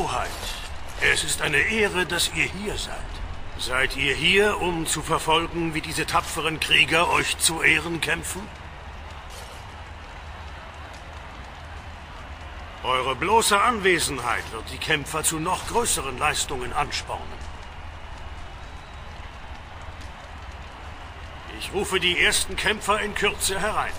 Hoheit, es ist eine Ehre, dass ihr hier seid. Seid ihr hier, um zu verfolgen, wie diese tapferen Krieger euch zu Ehren kämpfen? Eure bloße Anwesenheit wird die Kämpfer zu noch größeren Leistungen anspornen. Ich rufe die ersten Kämpfer in Kürze herein.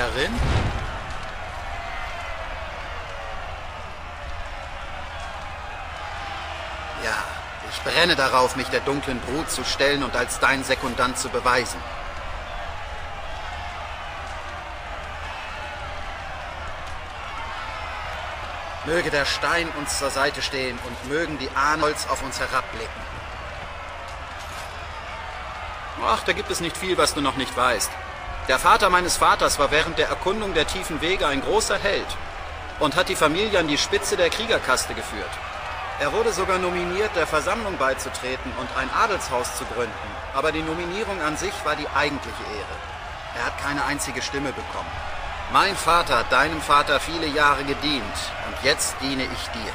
Herrin? Ja, ich brenne darauf, mich der dunklen Brut zu stellen und als dein Sekundant zu beweisen. Möge der Stein uns zur Seite stehen und mögen die Arnolds auf uns herabblicken. Ach, da gibt es nicht viel, was du noch nicht weißt. Der Vater meines Vaters war während der Erkundung der tiefen Wege ein großer Held und hat die Familie an die Spitze der Kriegerkaste geführt. Er wurde sogar nominiert, der Versammlung beizutreten und ein Adelshaus zu gründen. Aber die Nominierung an sich war die eigentliche Ehre. Er hat keine einzige Stimme bekommen. Mein Vater hat deinem Vater viele Jahre gedient und jetzt diene ich dir.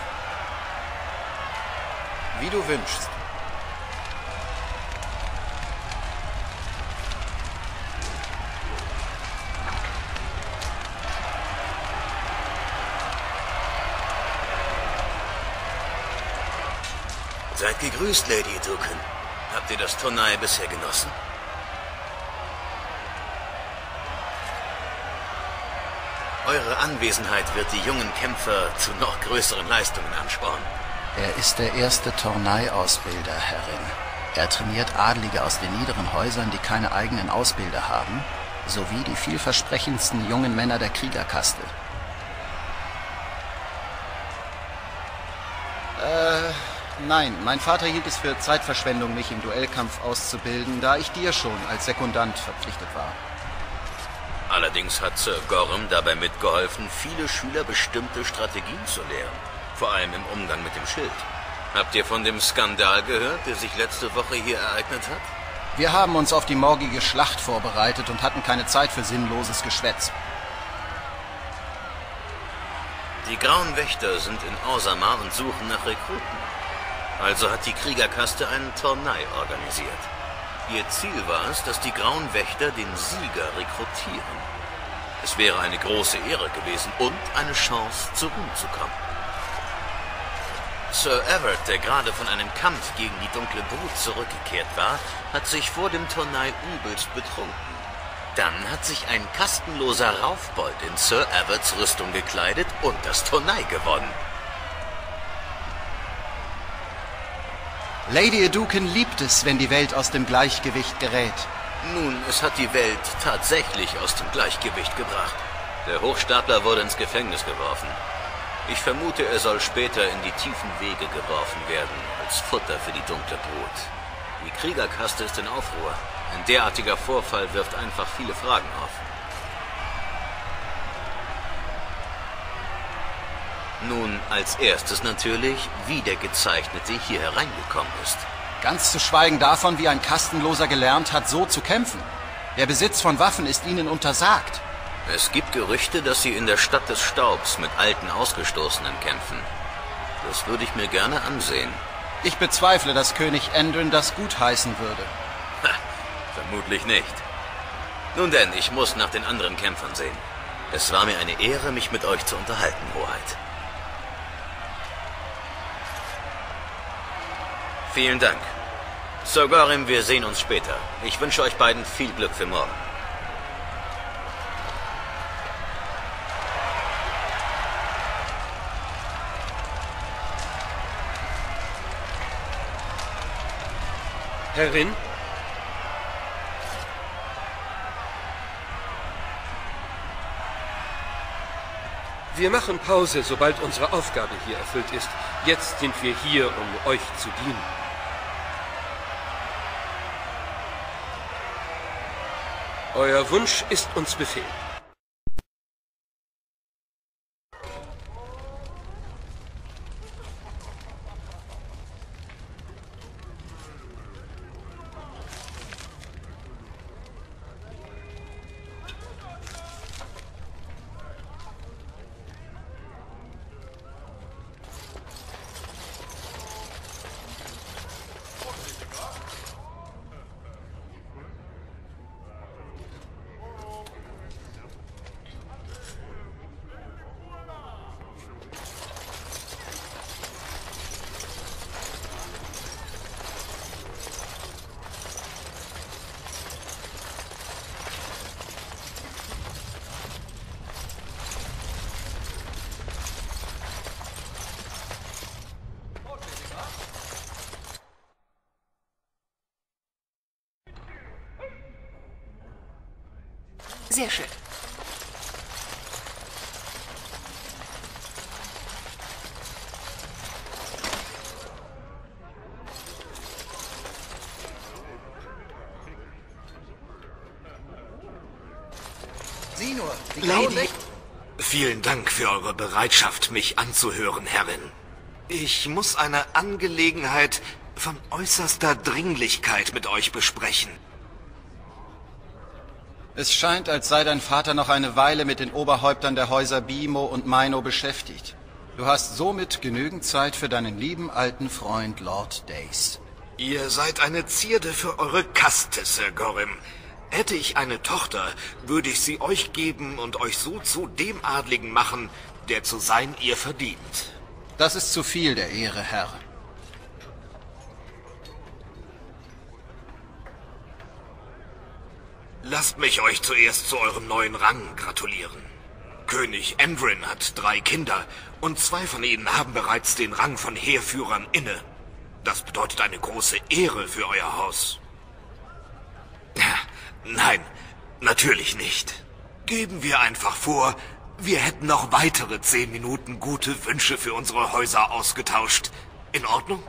Wie du wünschst. Seid gegrüßt, Lady Duken. Habt ihr das Turnai bisher genossen? Eure Anwesenheit wird die jungen Kämpfer zu noch größeren Leistungen anspornen. Er ist der erste Tornei-Ausbilder, Herrin. Er trainiert Adlige aus den niederen Häusern, die keine eigenen Ausbilder haben, sowie die vielversprechendsten jungen Männer der Kriegerkaste. Äh, nein, mein Vater hielt es für Zeitverschwendung, mich im Duellkampf auszubilden, da ich dir schon als Sekundant verpflichtet war. Allerdings hat Sir Gorham dabei mitgeholfen, viele Schüler bestimmte Strategien zu lehren. Vor allem im Umgang mit dem Schild. Habt ihr von dem Skandal gehört, der sich letzte Woche hier ereignet hat? Wir haben uns auf die morgige Schlacht vorbereitet und hatten keine Zeit für sinnloses Geschwätz. Die Grauen Wächter sind in Orsamar und suchen nach Rekruten. Also hat die Kriegerkaste einen Tornei organisiert. Ihr Ziel war es, dass die Grauen Wächter den Sieger rekrutieren. Es wäre eine große Ehre gewesen und eine Chance, zu Ruhm zu kommen. Sir Everett, der gerade von einem Kampf gegen die dunkle Brut zurückgekehrt war, hat sich vor dem Turnai übelst betrunken. Dann hat sich ein kastenloser Raufbold in Sir Everetts Rüstung gekleidet und das Turnai gewonnen. Lady Eduken liebt es, wenn die Welt aus dem Gleichgewicht gerät. Nun, es hat die Welt tatsächlich aus dem Gleichgewicht gebracht. Der Hochstapler wurde ins Gefängnis geworfen. Ich vermute, er soll später in die tiefen Wege geworfen werden, als Futter für die dunkle Brut. Die Kriegerkaste ist in Aufruhr. Ein derartiger Vorfall wirft einfach viele Fragen auf. Nun, als erstes natürlich, wie der Gezeichnete hier hereingekommen ist. Ganz zu schweigen davon, wie ein Kastenloser gelernt hat, so zu kämpfen. Der Besitz von Waffen ist ihnen untersagt. Es gibt Gerüchte, dass sie in der Stadt des Staubs mit alten Ausgestoßenen kämpfen. Das würde ich mir gerne ansehen. Ich bezweifle, dass König Endrin das gutheißen würde. Ha, vermutlich nicht. Nun denn, ich muss nach den anderen Kämpfern sehen. Es war mir eine Ehre, mich mit euch zu unterhalten, Hoheit. Vielen Dank. Sir Gorim, wir sehen uns später. Ich wünsche euch beiden viel Glück für morgen. Herrin? Wir machen Pause, sobald unsere Aufgabe hier erfüllt ist. Jetzt sind wir hier, um euch zu dienen. Euer Wunsch ist uns Befehl. Sehr schön. Sieh nur, die Lady, vielen Dank für eure Bereitschaft, mich anzuhören, Herrin. Ich muss eine Angelegenheit von äußerster Dringlichkeit mit euch besprechen. Es scheint, als sei dein Vater noch eine Weile mit den Oberhäuptern der Häuser Bimo und Maino beschäftigt. Du hast somit genügend Zeit für deinen lieben alten Freund Lord Dace. Ihr seid eine Zierde für eure Kaste, Sir Gorim. Hätte ich eine Tochter, würde ich sie euch geben und euch so zu dem Adligen machen, der zu sein ihr verdient. Das ist zu viel der Ehre, Herr. Lasst mich euch zuerst zu eurem neuen Rang gratulieren. König Endrin hat drei Kinder und zwei von ihnen haben bereits den Rang von Heerführern inne. Das bedeutet eine große Ehre für euer Haus. Nein, natürlich nicht. Geben wir einfach vor, wir hätten noch weitere zehn Minuten gute Wünsche für unsere Häuser ausgetauscht. In Ordnung?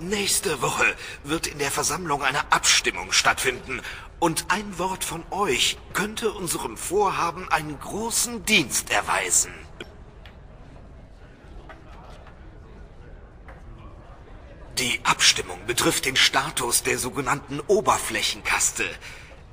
Nächste Woche wird in der Versammlung eine Abstimmung stattfinden und ein Wort von euch könnte unserem Vorhaben einen großen Dienst erweisen. Die Abstimmung betrifft den Status der sogenannten Oberflächenkaste.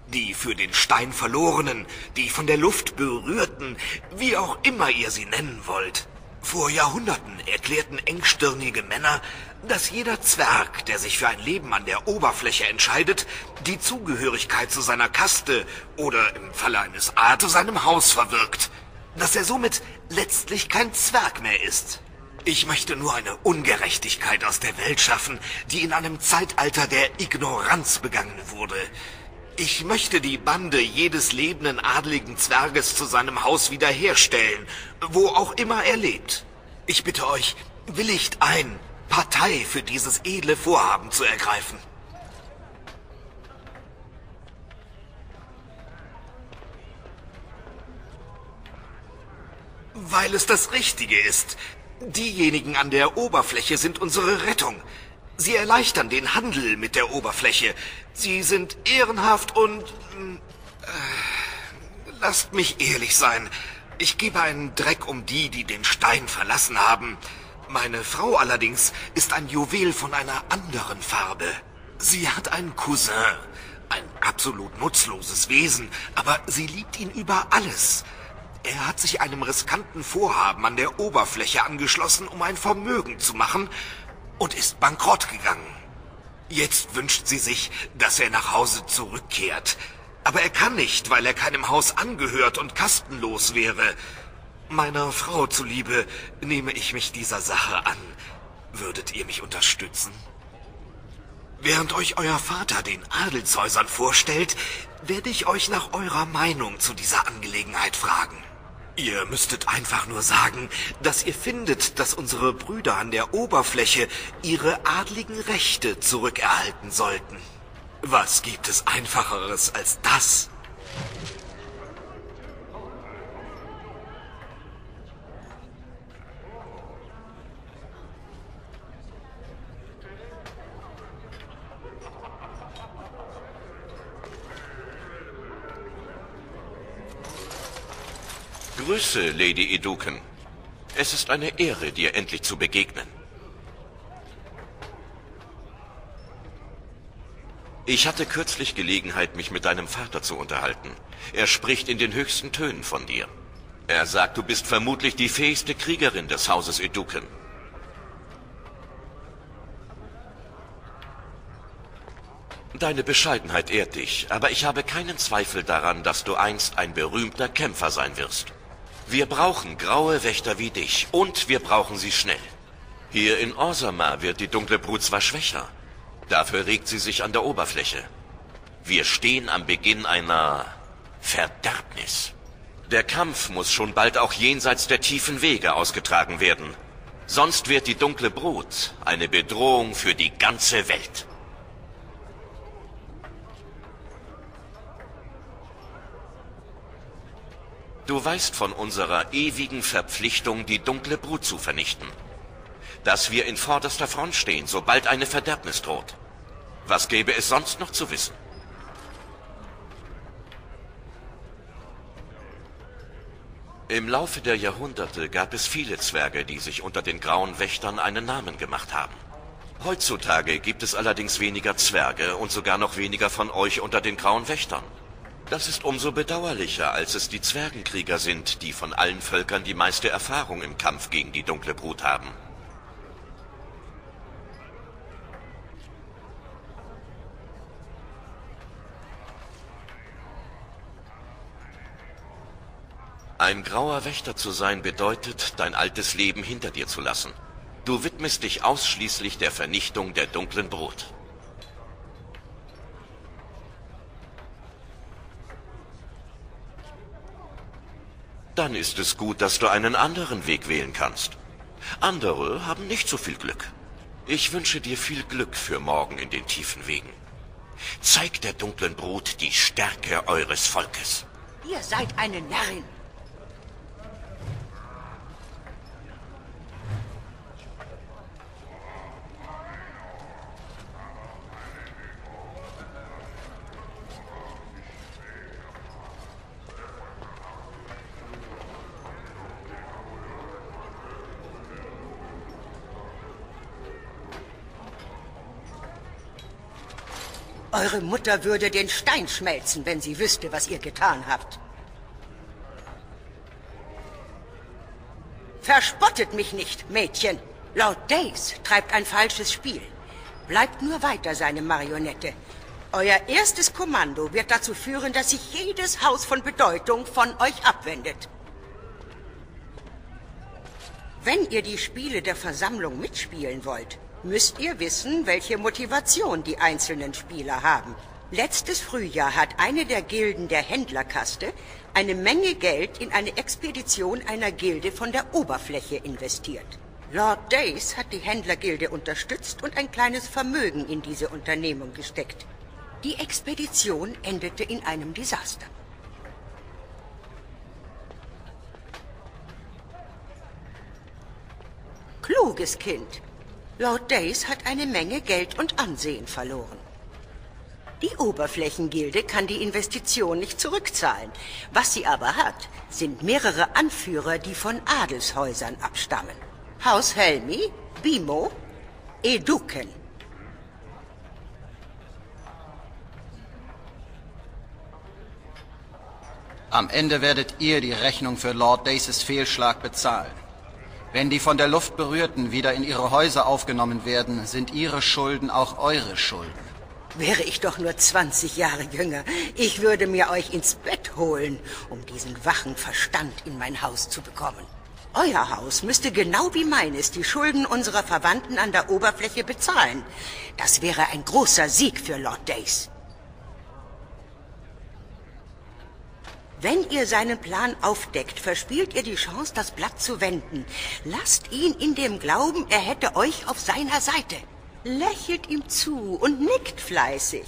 Die für den Stein verlorenen, die von der Luft berührten, wie auch immer ihr sie nennen wollt. Vor Jahrhunderten erklärten engstirnige Männer, dass jeder Zwerg, der sich für ein Leben an der Oberfläche entscheidet, die Zugehörigkeit zu seiner Kaste oder im Falle eines A zu seinem Haus verwirkt. Dass er somit letztlich kein Zwerg mehr ist. Ich möchte nur eine Ungerechtigkeit aus der Welt schaffen, die in einem Zeitalter der Ignoranz begangen wurde. Ich möchte die Bande jedes lebenden adligen Zwerges zu seinem Haus wiederherstellen, wo auch immer er lebt. Ich bitte euch, willigt ein, Partei für dieses edle Vorhaben zu ergreifen. Weil es das Richtige ist. Diejenigen an der Oberfläche sind unsere Rettung. Sie erleichtern den Handel mit der Oberfläche. Sie sind ehrenhaft und... Äh, lasst mich ehrlich sein. Ich gebe einen Dreck um die, die den Stein verlassen haben. Meine Frau allerdings ist ein Juwel von einer anderen Farbe. Sie hat einen Cousin, ein absolut nutzloses Wesen, aber sie liebt ihn über alles. Er hat sich einem riskanten Vorhaben an der Oberfläche angeschlossen, um ein Vermögen zu machen, und ist bankrott gegangen. Jetzt wünscht sie sich, dass er nach Hause zurückkehrt. Aber er kann nicht, weil er keinem Haus angehört und kastenlos wäre. Meiner Frau zuliebe nehme ich mich dieser Sache an. Würdet ihr mich unterstützen? Während euch euer Vater den Adelshäusern vorstellt, werde ich euch nach eurer Meinung zu dieser Angelegenheit fragen. Ihr müsstet einfach nur sagen, dass ihr findet, dass unsere Brüder an der Oberfläche ihre adligen Rechte zurückerhalten sollten. Was gibt es einfacheres als das? Grüße, Lady Eduken. Es ist eine Ehre, dir endlich zu begegnen. Ich hatte kürzlich Gelegenheit, mich mit deinem Vater zu unterhalten. Er spricht in den höchsten Tönen von dir. Er sagt, du bist vermutlich die fähigste Kriegerin des Hauses Eduken. Deine Bescheidenheit ehrt dich, aber ich habe keinen Zweifel daran, dass du einst ein berühmter Kämpfer sein wirst. Wir brauchen graue Wächter wie dich und wir brauchen sie schnell. Hier in Orsamar wird die dunkle Brut zwar schwächer, dafür regt sie sich an der Oberfläche. Wir stehen am Beginn einer Verderbnis. Der Kampf muss schon bald auch jenseits der tiefen Wege ausgetragen werden. Sonst wird die dunkle Brut eine Bedrohung für die ganze Welt. Du weißt von unserer ewigen Verpflichtung, die dunkle Brut zu vernichten. Dass wir in vorderster Front stehen, sobald eine Verderbnis droht. Was gäbe es sonst noch zu wissen? Im Laufe der Jahrhunderte gab es viele Zwerge, die sich unter den grauen Wächtern einen Namen gemacht haben. Heutzutage gibt es allerdings weniger Zwerge und sogar noch weniger von euch unter den grauen Wächtern. Das ist umso bedauerlicher, als es die Zwergenkrieger sind, die von allen Völkern die meiste Erfahrung im Kampf gegen die dunkle Brut haben. Ein grauer Wächter zu sein bedeutet, dein altes Leben hinter dir zu lassen. Du widmest dich ausschließlich der Vernichtung der dunklen Brut. Dann ist es gut, dass du einen anderen Weg wählen kannst. Andere haben nicht so viel Glück. Ich wünsche dir viel Glück für morgen in den tiefen Wegen. Zeig der dunklen Brut die Stärke eures Volkes. Ihr seid eine Närrin. Eure Mutter würde den Stein schmelzen, wenn sie wüsste, was ihr getan habt. Verspottet mich nicht, Mädchen. Lord Days treibt ein falsches Spiel. Bleibt nur weiter seine Marionette. Euer erstes Kommando wird dazu führen, dass sich jedes Haus von Bedeutung von euch abwendet. Wenn ihr die Spiele der Versammlung mitspielen wollt, müsst ihr wissen, welche Motivation die einzelnen Spieler haben. Letztes Frühjahr hat eine der Gilden der Händlerkaste eine Menge Geld in eine Expedition einer Gilde von der Oberfläche investiert. Lord Days hat die Händlergilde unterstützt und ein kleines Vermögen in diese Unternehmung gesteckt. Die Expedition endete in einem Desaster. Kluges Kind. Lord Days hat eine Menge Geld und Ansehen verloren. Die Oberflächengilde kann die Investition nicht zurückzahlen. Was sie aber hat, sind mehrere Anführer, die von Adelshäusern abstammen. Haus Helmi, Bimo, Eduken. Am Ende werdet ihr die Rechnung für Lord Daces Fehlschlag bezahlen. Wenn die von der Luft berührten wieder in ihre Häuser aufgenommen werden, sind ihre Schulden auch eure Schulden. Wäre ich doch nur 20 Jahre jünger, ich würde mir euch ins Bett holen, um diesen wachen Verstand in mein Haus zu bekommen. Euer Haus müsste genau wie meines die Schulden unserer Verwandten an der Oberfläche bezahlen. Das wäre ein großer Sieg für Lord Days. Wenn ihr seinen Plan aufdeckt, verspielt ihr die Chance, das Blatt zu wenden. Lasst ihn in dem Glauben, er hätte euch auf seiner Seite. Lächelt ihm zu und nickt fleißig.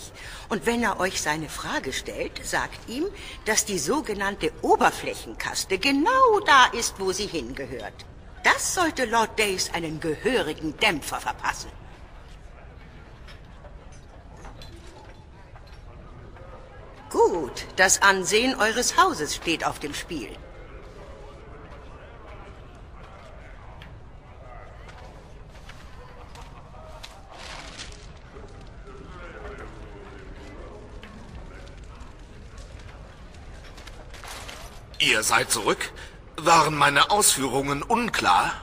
Und wenn er euch seine Frage stellt, sagt ihm, dass die sogenannte Oberflächenkaste genau da ist, wo sie hingehört. Das sollte Lord Days einen gehörigen Dämpfer verpassen. Gut, das Ansehen eures Hauses steht auf dem Spiel. Ihr seid zurück? Waren meine Ausführungen unklar?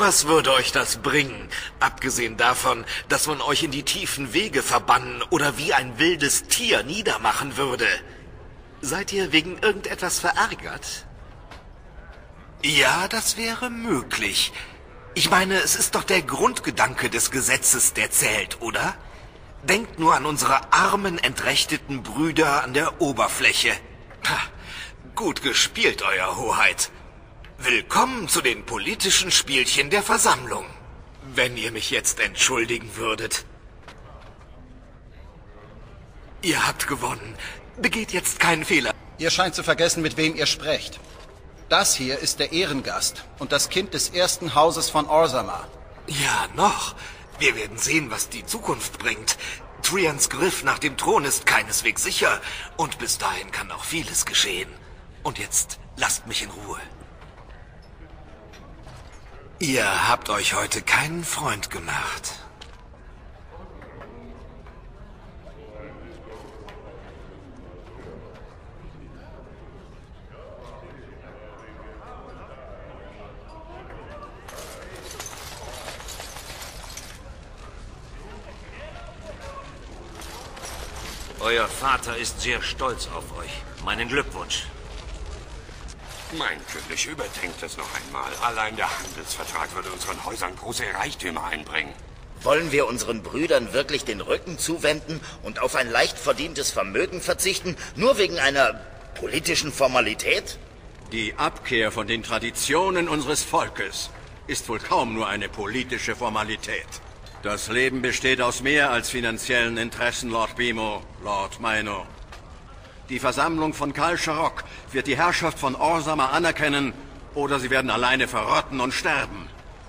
Was würde euch das bringen, abgesehen davon, dass man euch in die tiefen Wege verbannen oder wie ein wildes Tier niedermachen würde? Seid ihr wegen irgendetwas verärgert? Ja, das wäre möglich. Ich meine, es ist doch der Grundgedanke des Gesetzes, der zählt, oder? Denkt nur an unsere armen, entrechteten Brüder an der Oberfläche. Ha, gut gespielt, Euer Hoheit. Willkommen zu den politischen Spielchen der Versammlung. Wenn ihr mich jetzt entschuldigen würdet. Ihr habt gewonnen. Begeht jetzt keinen Fehler. Ihr scheint zu vergessen, mit wem ihr sprecht. Das hier ist der Ehrengast und das Kind des ersten Hauses von Orsama. Ja, noch. Wir werden sehen, was die Zukunft bringt. Trians Griff nach dem Thron ist keineswegs sicher. Und bis dahin kann noch vieles geschehen. Und jetzt lasst mich in Ruhe. Ihr habt euch heute keinen Freund gemacht. Euer Vater ist sehr stolz auf euch. Meinen Glückwunsch. Mein König überdenkt es noch einmal. Allein der Handelsvertrag würde unseren Häusern große Reichtümer einbringen. Wollen wir unseren Brüdern wirklich den Rücken zuwenden und auf ein leicht verdientes Vermögen verzichten, nur wegen einer politischen Formalität? Die Abkehr von den Traditionen unseres Volkes ist wohl kaum nur eine politische Formalität. Das Leben besteht aus mehr als finanziellen Interessen, Lord Bimo, Lord Maino. Die Versammlung von Kal Sharok wird die Herrschaft von Orsama anerkennen oder sie werden alleine verrotten und sterben,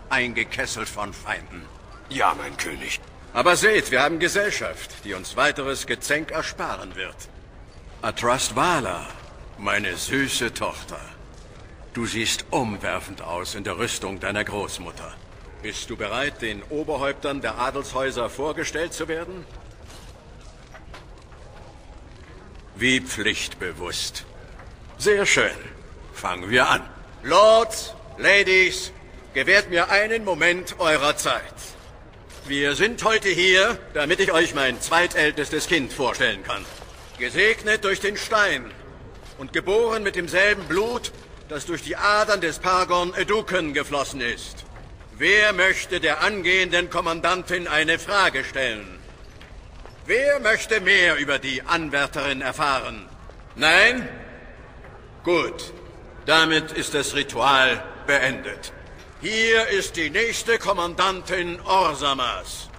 eingekesselt von Feinden. Ja, mein König. Aber seht, wir haben Gesellschaft, die uns weiteres Gezänk ersparen wird. Atrust Vala, meine süße Tochter. Du siehst umwerfend aus in der Rüstung deiner Großmutter. Bist du bereit, den Oberhäuptern der Adelshäuser vorgestellt zu werden? Wie pflichtbewusst. Sehr schön. Fangen wir an. Lords, Ladies, gewährt mir einen Moment eurer Zeit. Wir sind heute hier, damit ich euch mein zweitältestes Kind vorstellen kann. Gesegnet durch den Stein und geboren mit demselben Blut, das durch die Adern des Pagon Eduken geflossen ist. Wer möchte der angehenden Kommandantin eine Frage stellen? Wer möchte mehr über die Anwärterin erfahren? Nein? Gut. Damit ist das Ritual beendet. Hier ist die nächste Kommandantin Orsamas.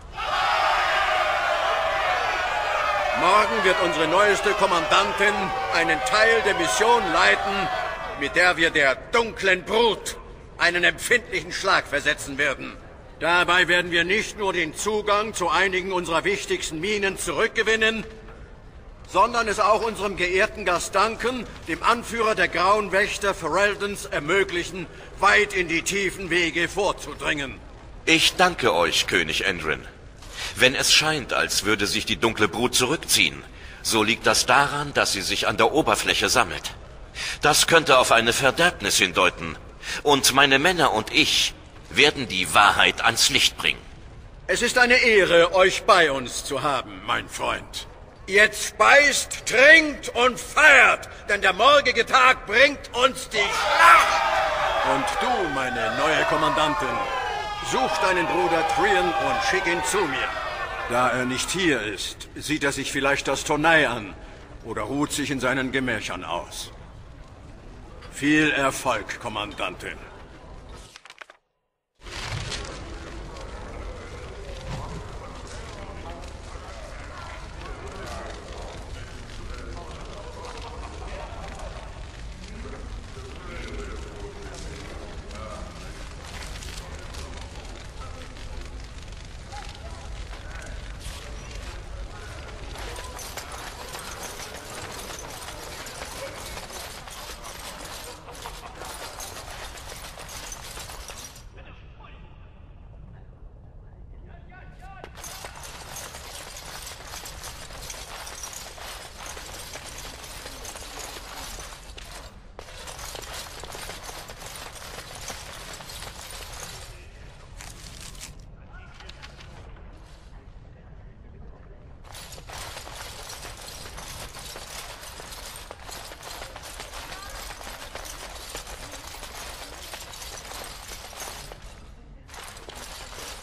Morgen wird unsere neueste Kommandantin einen Teil der Mission leiten, mit der wir der dunklen Brut einen empfindlichen Schlag versetzen werden. Dabei werden wir nicht nur den Zugang zu einigen unserer wichtigsten Minen zurückgewinnen, sondern es auch unserem geehrten Gast Duncan, dem Anführer der Grauen Wächter Feraldens, ermöglichen, weit in die tiefen Wege vorzudringen. Ich danke euch, König Endrin. Wenn es scheint, als würde sich die dunkle Brut zurückziehen, so liegt das daran, dass sie sich an der Oberfläche sammelt. Das könnte auf eine Verderbnis hindeuten. Und meine Männer und ich werden die Wahrheit ans Licht bringen. Es ist eine Ehre, euch bei uns zu haben, mein Freund. Jetzt speist, trinkt und feiert, denn der morgige Tag bringt uns die Schlacht. Und du, meine neue Kommandantin, such deinen Bruder Trian und schick ihn zu mir. Da er nicht hier ist, sieht er sich vielleicht das Turnei an oder ruht sich in seinen Gemächern aus. Viel Erfolg, Kommandantin.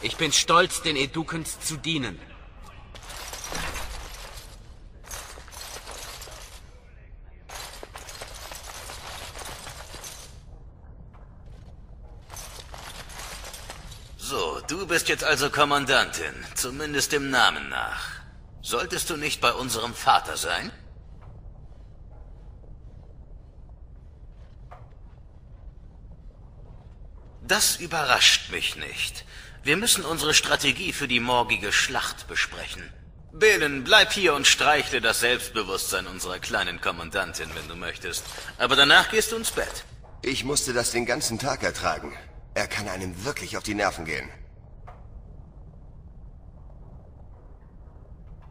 Ich bin stolz, den Edukens zu dienen. So, du bist jetzt also Kommandantin, zumindest dem Namen nach. Solltest du nicht bei unserem Vater sein? Das überrascht mich nicht. Wir müssen unsere Strategie für die morgige Schlacht besprechen. Belen, bleib hier und streichle das Selbstbewusstsein unserer kleinen Kommandantin, wenn du möchtest. Aber danach gehst du ins Bett. Ich musste das den ganzen Tag ertragen. Er kann einem wirklich auf die Nerven gehen.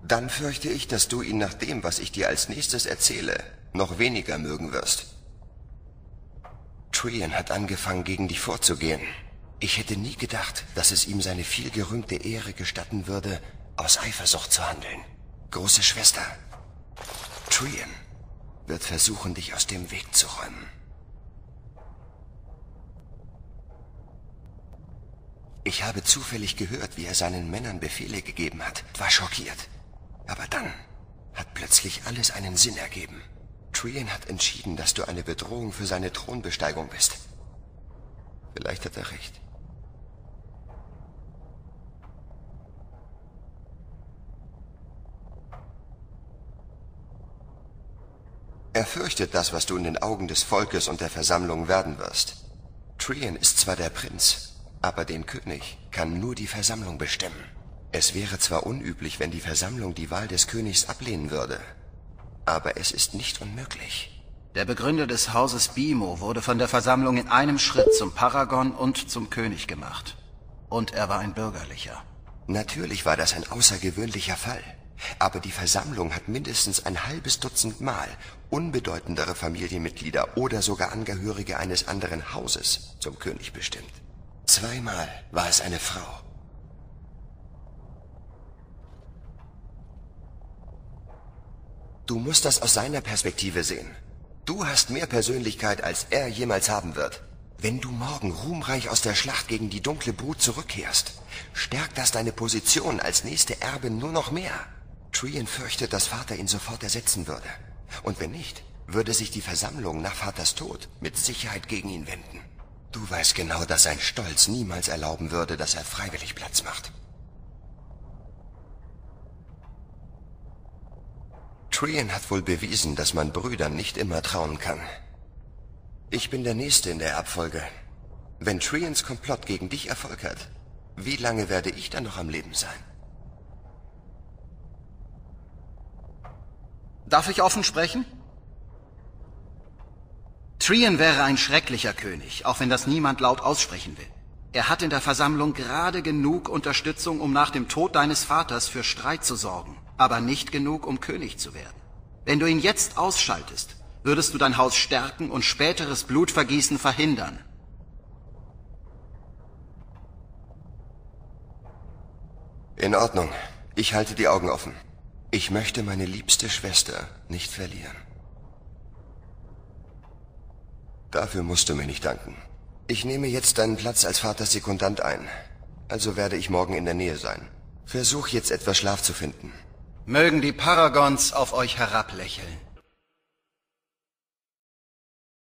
Dann fürchte ich, dass du ihn nach dem, was ich dir als nächstes erzähle, noch weniger mögen wirst. Trian hat angefangen, gegen dich vorzugehen. Ich hätte nie gedacht, dass es ihm seine vielgerühmte Ehre gestatten würde, aus Eifersucht zu handeln. Große Schwester, Trian wird versuchen, dich aus dem Weg zu räumen. Ich habe zufällig gehört, wie er seinen Männern Befehle gegeben hat, war schockiert. Aber dann hat plötzlich alles einen Sinn ergeben. Trian hat entschieden, dass du eine Bedrohung für seine Thronbesteigung bist. Vielleicht hat er recht. Er fürchtet das, was du in den Augen des Volkes und der Versammlung werden wirst. Trian ist zwar der Prinz, aber den König kann nur die Versammlung bestimmen. Es wäre zwar unüblich, wenn die Versammlung die Wahl des Königs ablehnen würde, aber es ist nicht unmöglich. Der Begründer des Hauses Bimo wurde von der Versammlung in einem Schritt zum Paragon und zum König gemacht. Und er war ein bürgerlicher. Natürlich war das ein außergewöhnlicher Fall. Aber die Versammlung hat mindestens ein halbes Dutzend Mal unbedeutendere Familienmitglieder oder sogar Angehörige eines anderen Hauses zum König bestimmt. Zweimal war es eine Frau. Du musst das aus seiner Perspektive sehen. Du hast mehr Persönlichkeit, als er jemals haben wird. Wenn du morgen ruhmreich aus der Schlacht gegen die dunkle Brut zurückkehrst, stärkt das deine Position als nächste Erbin nur noch mehr. Trian fürchtet, dass Vater ihn sofort ersetzen würde. Und wenn nicht, würde sich die Versammlung nach Vaters Tod mit Sicherheit gegen ihn wenden. Du weißt genau, dass sein Stolz niemals erlauben würde, dass er freiwillig Platz macht. Trian hat wohl bewiesen, dass man Brüdern nicht immer trauen kann. Ich bin der Nächste in der Erbfolge. Wenn Trians Komplott gegen dich Erfolg hat, wie lange werde ich dann noch am Leben sein? Darf ich offen sprechen? Trian wäre ein schrecklicher König, auch wenn das niemand laut aussprechen will. Er hat in der Versammlung gerade genug Unterstützung, um nach dem Tod deines Vaters für Streit zu sorgen aber nicht genug, um König zu werden. Wenn du ihn jetzt ausschaltest, würdest du dein Haus stärken und späteres Blutvergießen verhindern. In Ordnung. Ich halte die Augen offen. Ich möchte meine liebste Schwester nicht verlieren. Dafür musst du mir nicht danken. Ich nehme jetzt deinen Platz als Vaters Sekundant ein. Also werde ich morgen in der Nähe sein. Versuch jetzt etwas Schlaf zu finden. Mögen die Paragons auf euch herablächeln.